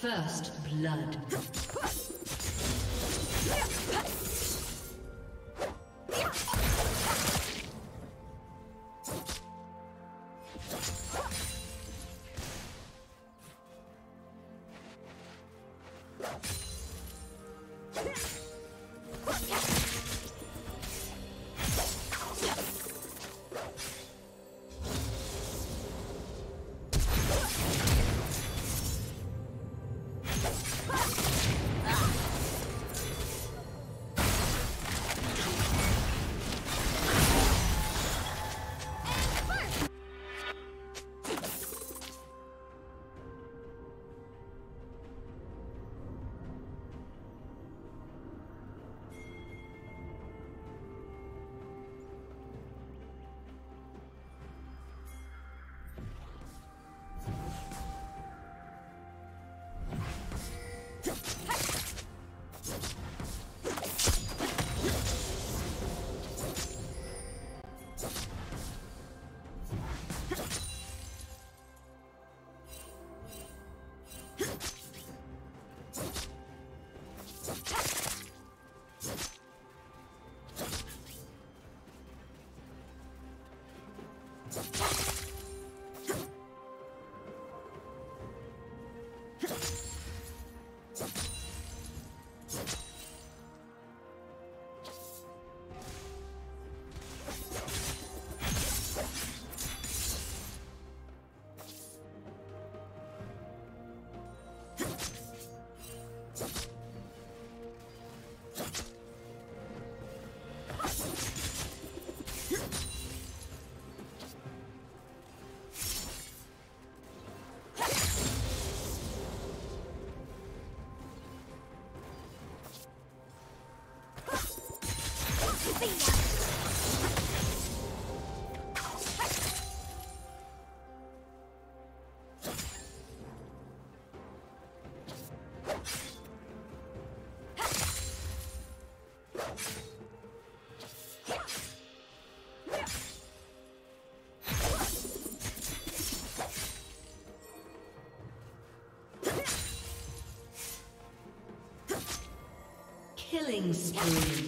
First blood. Killing spree.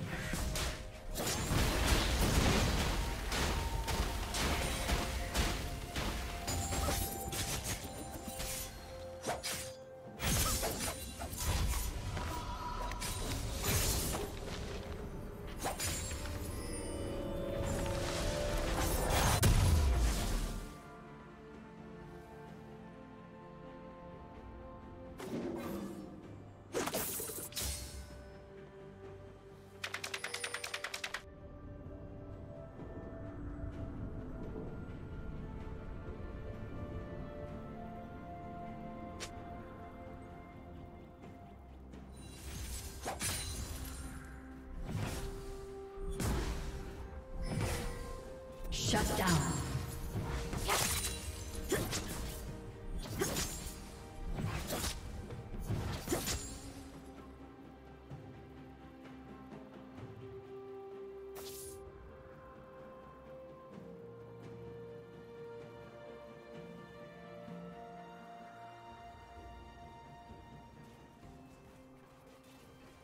Shut down.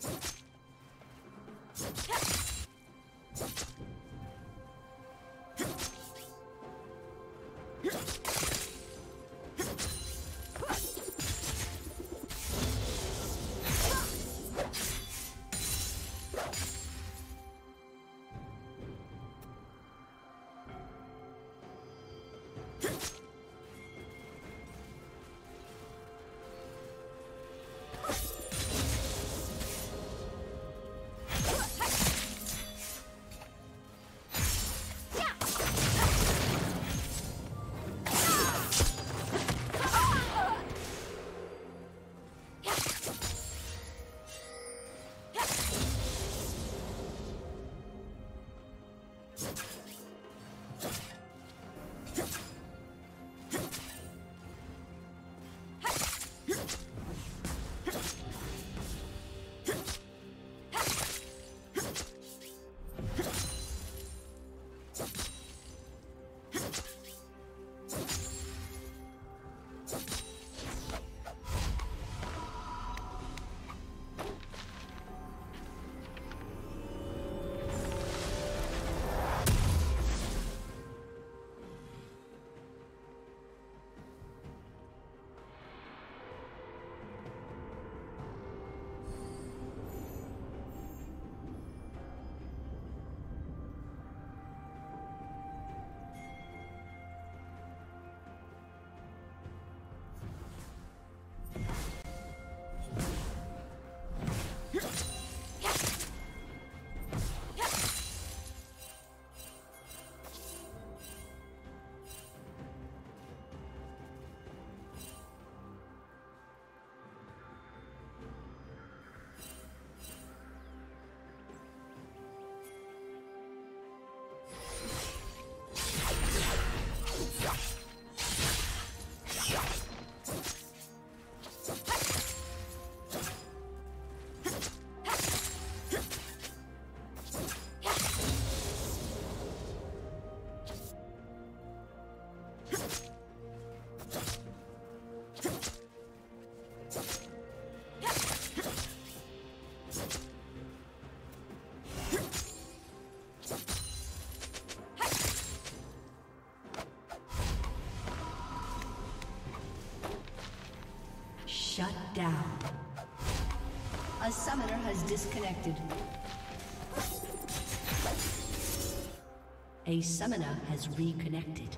you Shut down. A summoner has disconnected. A summoner has reconnected.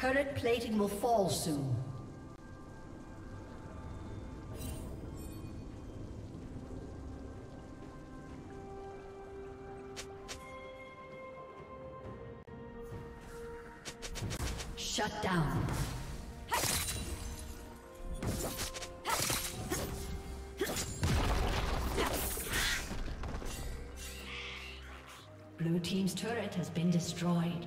Turret plating will fall soon. Shut down. Blue Team's turret has been destroyed.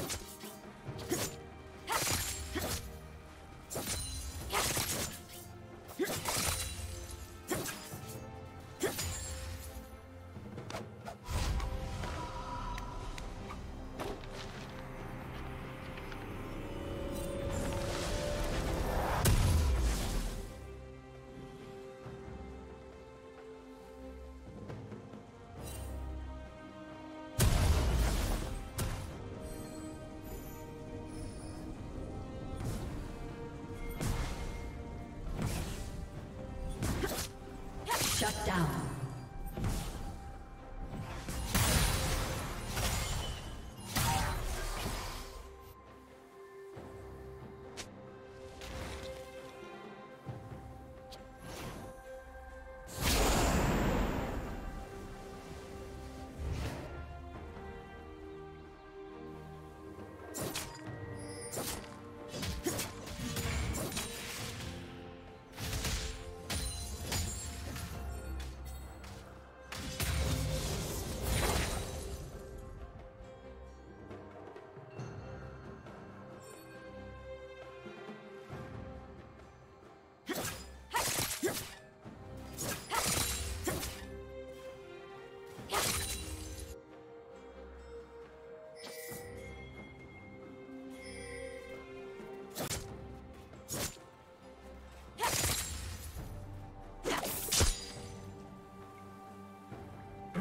you Shut down.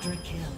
Quadra kill.